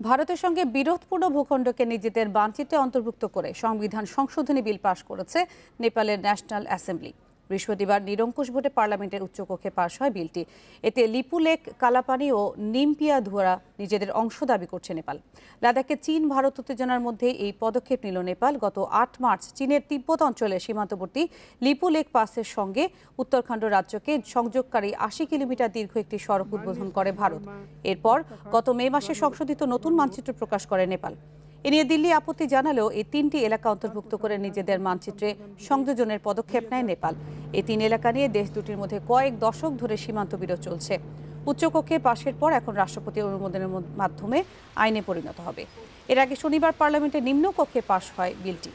ভারতের সঙ্গে বিরোধপূর্ণ ভূখণ্ডকে নিজেদের মানচিত্রে অন্তর্ভুক্ত করে সংবিধান সংশোধনী বিল পাশ করেছে নেপালের ন্যাশনাল অ্যাসেম্বলি। বৃহস্পতিবার নিরঙ্কুশ ভোটে পার্লামেন্টের উচ্চকক্ষে পাশ হয় বিলটি। এতে লিপুলেক কালাপানি ও নিমপিয়া ধুয়ারা নিজেদের অংশ দাবি করছে নেপাল। লাদাখে চীন, ভারত উত্তেজনার মধ্যে এই পদক্ষেপ নিল নেপাল। গত আট মার্চ চীনের তিব্বত অঞ্চলে সীমান্তবর্তী লিপুলেক পাসের সঙ্গে উত্তরাখণ্ড রাজ্যকে সংযোগকারী আশি কিলোমিটার দীর্ঘ একটি সড়ক উদ্বোধন করে ভারত। এরপর গত মে মাসে সংশোধিত নতুন মানচিত্র প্রকাশ করে নেপাল। এ নিয়ে দিল্লি আপত্তি জানালেও এই তিনটি এলাকা অন্তর্ভুক্ত করে নিজেদের মানচিত্রে সংযোজনের পদক্ষেপ নেয় নেপাল। এই তিন এলাকা নিয়ে দেশ দুটির মধ্যে কয়েক দশক ধরে সীমান্ত বিরোধ চলছে। উচ্চকক্ষে পাশের পর এখন রাষ্ট্রপতি অনুমোদনের মাধ্যমে আইনে পরিণত হবে। এর আগে শনিবার পার্লামেন্টে নিম্নকক্ষে পাশ হয় বিলটি।